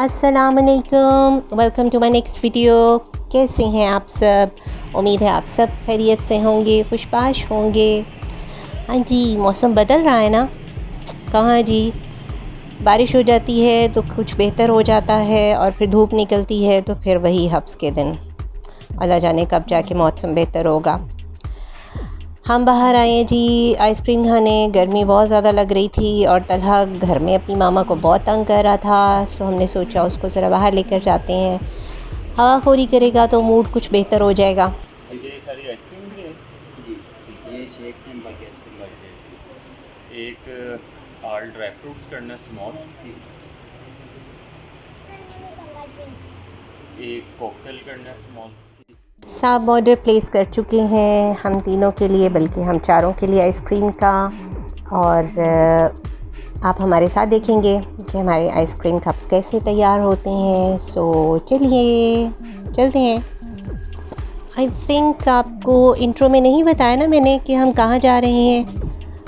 असलकम welcome to my next video कैसे हैं आप सब? उम्मीद है आप सब खैरियत से होंगे, खुशबाश होंगे। हाँ जी, मौसम बदल रहा है ना? कहाँ जी? बारिश हो जाती है तो कुछ बेहतर हो जाता है और फिर धूप निकलती है तो फिर वही हफ्स के दिन। अल्लाह जाने कब जाके मौसम बेहतर होगा। हम बाहर आए हैं जी आइसक्रीम खाने गर्मी बहुत ज़्यादा लग रही थी और तलहा घर में अपनी मामा को बहुत तंग कर रहा था सो हमने सोचा उसको ज़रा बाहर लेकर जाते हैं। हवा खोरी करेगा तो मूड कुछ बेहतर हो जाएगा। ये सारी आइसक्रीम भी जी ये शेक्स बाकी आइसक्रीम बाकी एक आल ड्राई फ्रूट्स करना स्मॉल एक कॉकटेल करना स्मॉल सब ऑर्डर प्लेस कर चुके हैं, हम तीनों के लिए, बल्कि हम चारों के लिए आइसक्रीम का। और आप हमारे साथ देखेंगे कि हमारे आइसक्रीम कप्स कैसे तैयार होते हैं। सो चलिए, चलते हैं। आई थिंक आपको इंट्रो में नहीं बताया ना मैंने कि हम कहाँ जा रहे हैं।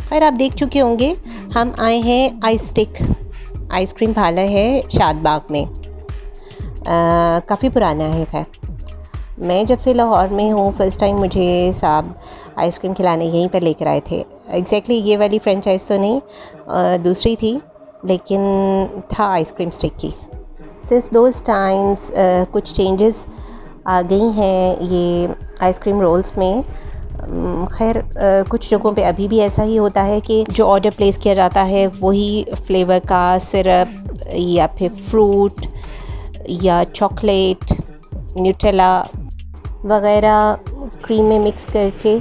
खैर आप देख चुके होंगे, हम आए हैं आइस स्टिक आइसक्रीम पार्लर है शादबाग में। काफ़ी पुराना है, खैर। मैं जब से लाहौर में हूँ फ़र्स्ट टाइम मुझे साहब आइसक्रीम खिलाने यहीं पर लेकर आए थे। एग्जैक्टली exactly ये वाली फ्रेंचाइज तो नहीं दूसरी थी, लेकिन था आइसक्रीम स्टिक की। सिंस दोज टाइम्स कुछ चेंजेस आ गई हैं ये आइसक्रीम रोल्स में। खैर कुछ जगहों पे अभी भी ऐसा ही होता है कि जो ऑर्डर प्लेस किया जाता है, वही फ्लेवर का सिरप या फिर फ्रूट या चॉकलेट न्यूट्रेला वगैरह क्रीम में मिक्स करके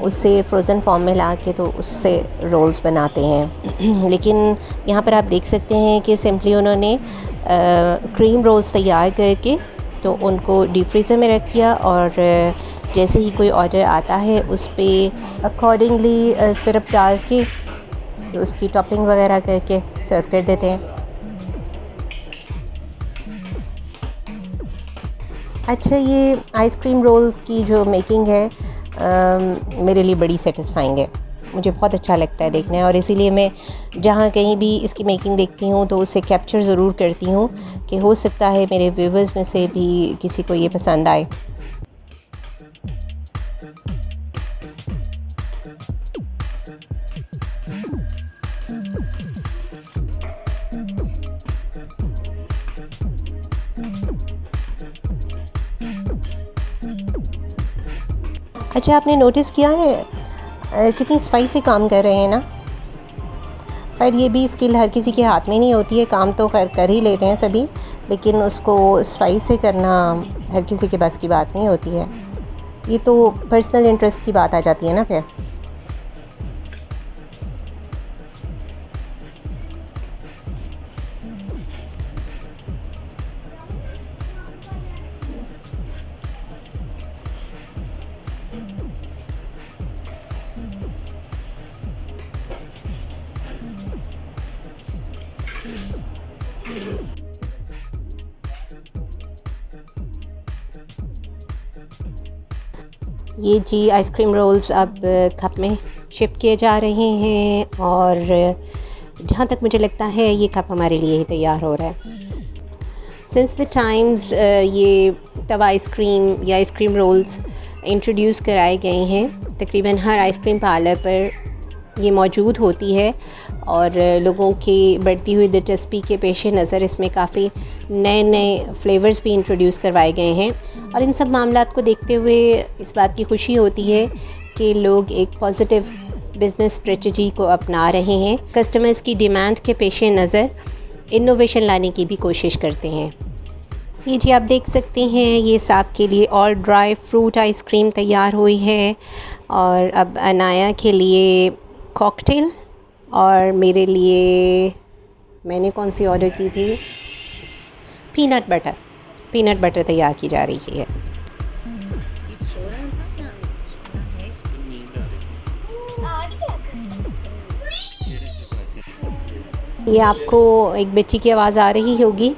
उसे फ्रोज़न फॉर्म में ला के तो उससे रोल्स बनाते हैं। लेकिन यहाँ पर आप देख सकते हैं कि सिंपली उन्होंने क्रीम रोल्स तैयार करके तो उनको डीप फ्रीज़र में रख दिया और जैसे ही कोई ऑर्डर आता है उस पर अकॉर्डिंगली सिरप डाल के तो उसकी टॉपिंग वगैरह करके सर्व कर देते हैं। अच्छा ये आइसक्रीम रोल की जो मेकिंग है आ, मेरे लिए बड़ी सेटिस्फाइंग है। मुझे बहुत अच्छा लगता है देखने और इसीलिए मैं जहाँ कहीं भी इसकी मेकिंग देखती हूँ तो उसे कैप्चर ज़रूर करती हूँ कि हो सकता है मेरे व्यूवर्स में से भी किसी को ये पसंद आए। अच्छा आपने नोटिस किया है? कितनी सफ़ाई से काम कर रहे हैं ना? पर ये भी स्किल हर किसी के हाथ में नहीं होती है, काम तो कर कर ही लेते हैं सभी, लेकिन उसको सफ़ाई से करना हर किसी के बस की बात नहीं होती है। ये तो पर्सनल इंटरेस्ट की बात आ जाती है ना फिर? ये जी आइसक्रीम रोल्स अब कप में शिफ्ट किए जा रहे हैं और जहाँ तक मुझे लगता है ये कप हमारे लिए ही तैयार हो रहा है। सिंस द टाइम्स ये तवा आइसक्रीम या आइसक्रीम रोल्स इंट्रोड्यूस कराए गए हैं, तकरीबन हर आइसक्रीम पार्लर पर ये मौजूद होती है। और लोगों की बढ़ती हुई दिलचस्पी के पेश नज़र इसमें काफ़ी नए नए फ्लेवर्स भी इंट्रोड्यूस करवाए गए हैं। और इन सब मामला को देखते हुए इस बात की खुशी होती है कि लोग एक पॉजिटिव बिज़नेस स्ट्रेटजी को अपना रहे हैं। कस्टमर्स की डिमांड के पेश नज़र इनोवेशन लाने की भी कोशिश करते हैं। ये जी, आप देख सकते हैं, ये साहब के लिए और ड्राई फ्रूट आइसक्रीम तैयार हुई है और अब अनाया के लिए कॉकटेल और मेरे लिए मैंने कौन सी ऑर्डर की थी? पीनट बटर पीनट बटर तैयार की जा रही है ये। आपको एक बच्ची की आवाज़ आ रही होगी।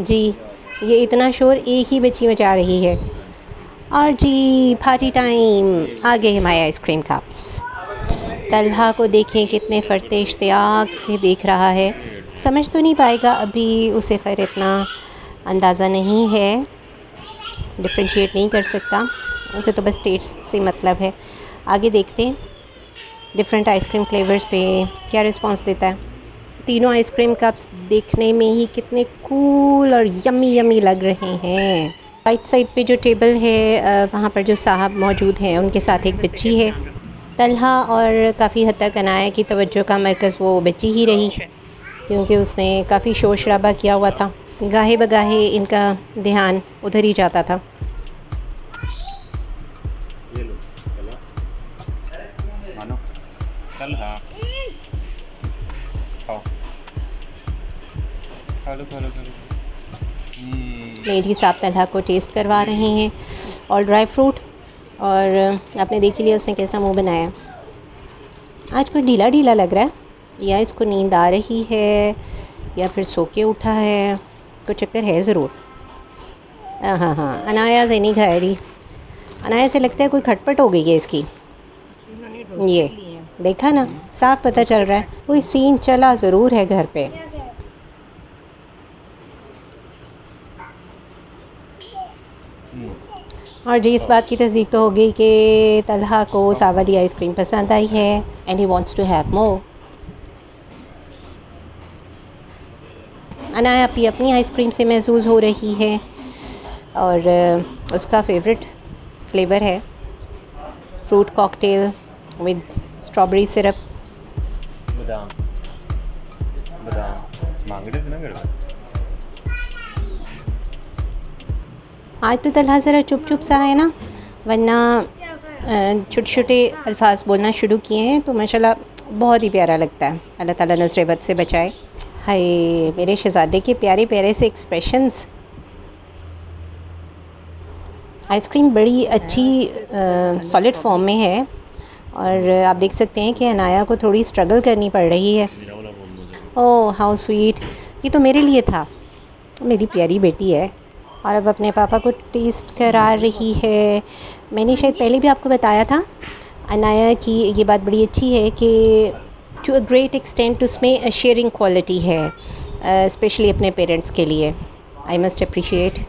जी, ये इतना शोर एक ही बच्ची मचा रही है। और जी पार्टी टाइम आ गए हमारे आइसक्रीम कप्स तलहा को देखें कितने फरते इश्तियाक से देख रहा है। समझ तो नहीं पाएगा, अभी उसे खैर इतना अंदाज़ा नहीं है। डिफ्रेंशिएट नहीं कर सकता। उसे तो बस टेस्ट से मतलब है। आगे देखते हैं डिफरेंट आइसक्रीम फ्लेवर्स पे क्या रिस्पांस देता है। तीनों आइसक्रीम कप्स देखने में ही कितने कूल और यमी यमी लग रहे हैं। राइट साइड पे जो टेबल है वहाँ पर जो साहब मौजूद हैं, उनके साथ एक बच्ची है। तलहा और काफ़ी हद तक अनाया की तवज्जो का मरकज़ वो बच्ची ही रही क्योंकि उसने काफ़ी शोर शराबा किया हुआ था। गाहे बगाहे इनका ध्यान उधर ही जाता था। लेडी साहब तलहा। को टेस्ट करवा रहे हैं। और ड्राई फ्रूट और आपने देख लिया उसने कैसा मुँह बनाया। आज कुछ ढीला ढीला लग रहा है? या इसको नींद आ रही है? या फिर सो के उठा है? कुछ चक्कर है ज़रूर। हाँ हाँ अनाया जैनी खैरी अनाया से लगता है कोई खटपट हो गई है इसकी। ये देखा ना साफ़ पता चल रहा है कोई सीन चला ज़रूर है घर पे। हम्म, और जी, इस बात की तस्दीक तो हो गई कि तलहा को सावली आइसक्रीम पसंद आई है and he wants to have more Anaya अपनी अपनी आइसक्रीम से महसूस हो रही है, और उसका फेवरेट फ्लेवर है fruit cocktail with strawberry syrup बादाम। बादाम। मांग रहे थे ना आज तो तलहा ज़रा चुप चुप सा है ना, वरना छोटे छोटे अल्फाज बोलना शुरू किए हैं तो माशाल्लाह बहुत ही प्यारा लगता है। अल्लाह ताला नज़र बद से बचाए। हाय, मेरे शहजादे के प्यारे प्यारे से एक्सप्रेशंस आइसक्रीम बड़ी अच्छी सॉलिड फॉर्म में है, और आप देख सकते हैं कि अनाया को थोड़ी स्ट्रगल करनी पड़ रही है। ओह हाउ स्वीट ये तो मेरे लिए था। मेरी प्यारी बेटी है। और अब अपने पापा को टेस्ट करा रही है। मैंने शायद पहले भी आपको बताया था अनाया की ये बात बड़ी अच्छी है कि टू अ ग्रेट एक्सटेंट उसमें शेयरिंग क्वालिटी है स्पेशली अपने पेरेंट्स के लिए। आई मस्ट अप्रिशिएट है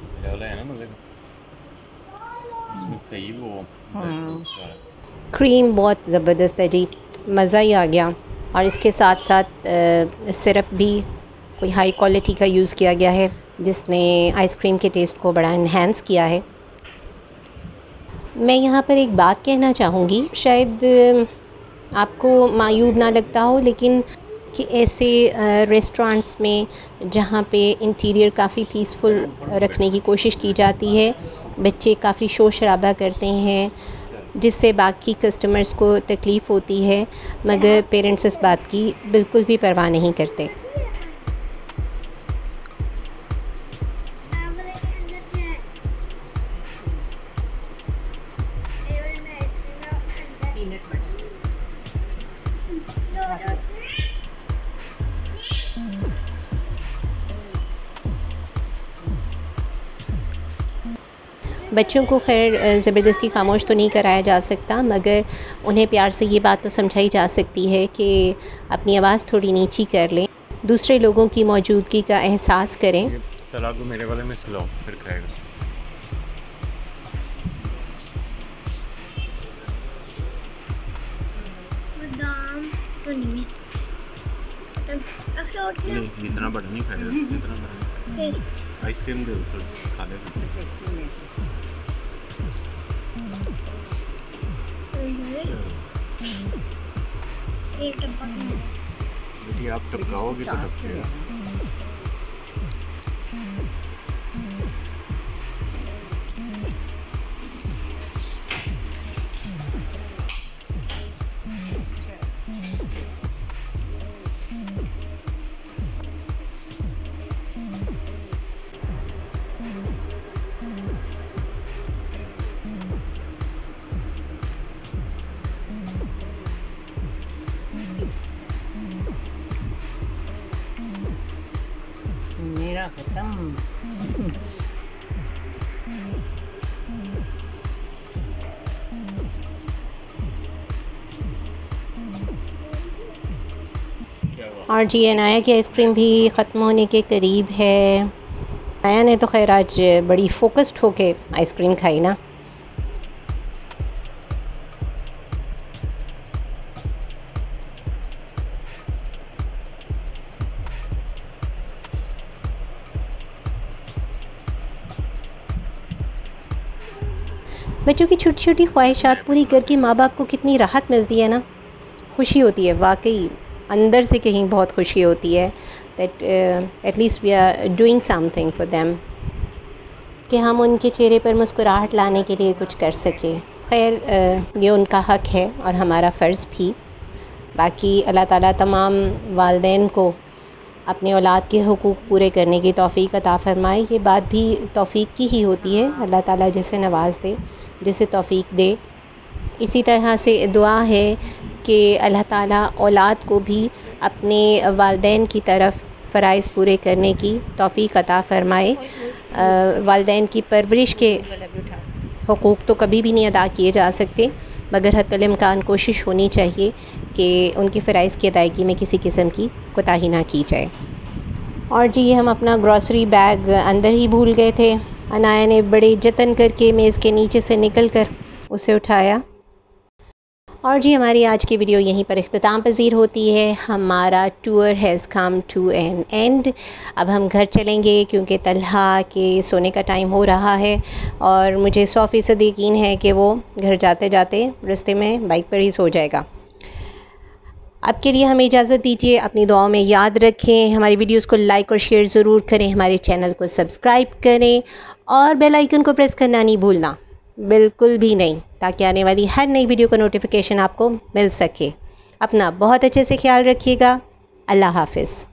क्रीम बहुत ज़बरदस्त है जी। मज़ा ही आ गया। और इसके साथ साथ सिरप भी कोई हाई क्वालिटी का यूज़ किया गया है। जिसने आइसक्रीम के टेस्ट को बड़ा इन्हेंस किया है। मैं यहाँ पर एक बात कहना चाहूँगी, शायद आपको मायूब ना लगता हो, लेकिन कि ऐसे रेस्टोरेंट्स में जहाँ पे इंटीरियर काफ़ी पीसफुल रखने की कोशिश की जाती है, बच्चे काफ़ी शोर शराबा करते हैं, जिससे बाकी कस्टमर्स को तकलीफ़ होती है, मगर पेरेंट्स इस बात की बिल्कुल भी परवाह नहीं करते। बच्चों को खैर ज़बरदस्ती खामोश तो नहीं कराया जा सकता मगर उन्हें प्यार से ये बात तो समझाई जा सकती है कि अपनी आवाज़ थोड़ी नीची कर लें दूसरे लोगों की मौजूदगी का एहसास करें। ये तला को मेरे वाले में सिलाओ फिर खाएगा। नहीं अखरोट ना नहीं जितना बड़ा नहीं खाएगा जितना बड़ा आइसक्रीम दे दो खाने सी फिर एक डब्बा। की बेटी आप टपकाओगे तो टपकेगा। मेरा खत्म। और जी अनाया की आइसक्रीम भी ख़त्म होने के करीब है। अनाया ने तो खैर आज बड़ी फोकस्ड होके आइसक्रीम खाई ना। बच्चों की छोटी छोटी ख्वाहिशात पूरी करके माँ बाप को कितनी राहत मिलती है ना? खुशी होती है वाकई। अंदर से कहीं बहुत खुशी होती है that at least we are doing something for them कि हम उनके चेहरे पर मुस्कुराहट लाने के लिए कुछ कर सकें। खैर uh, ये उनका हक है और हमारा फ़र्ज़ भी। बाकी अल्लाह ताला तमाम वालदेन को अपने औलाद के हकूक़ पूरे करने की तोफ़ी अता फ़रमाए। ये बात भी तोफ़ी की ही होती है। अल्लाह ताला जैसे नवाज़ दे। जिसे तौफीक दे। इसी तरह से दुआ है कि अल्लाह ताला औलाद को भी अपने वालदेन की तरफ़ फ़राइज़ पूरे करने की तौफ़ी अता फ़रमाए। वालदेन की परवरिश के हकूक़ तो कभी भी नहीं अदा किए जा सकते, मगर हद इम्कान कोशिश होनी चाहिए कि उनकी फ़राइज़ की अदायगी में किसी किस्म की कोताही ना की जाए। और जी, हम अपना ग्रॉसरी बैग अंदर ही भूल गए थे। अनाया ने बड़े जतन करके मेज़ के नीचे से निकल कर उसे उठाया। और जी, हमारी आज की वीडियो यहीं पर अख्ताम पजीर होती है। हमारा tour has come to an end अब हम घर चलेंगे क्योंकि तलहा के सोने का टाइम हो रहा है और मुझे सौ फ़ीसद यकीन है कि वो घर जाते जाते रास्ते में बाइक पर ही सो जाएगा। अब के लिए हमें इजाज़त दीजिए, अपनी दुआओं में याद रखें। हमारी वीडियोस को लाइक और शेयर ज़रूर करें। हमारे चैनल को सब्सक्राइब करें। और बेल आइकन को प्रेस करना नहीं भूलना। बिल्कुल भी नहीं, ताकि आने वाली हर नई वीडियो का नोटिफिकेशन आपको मिल सके। अपना बहुत अच्छे से ख्याल रखिएगा। अल्लाह हाफिज़।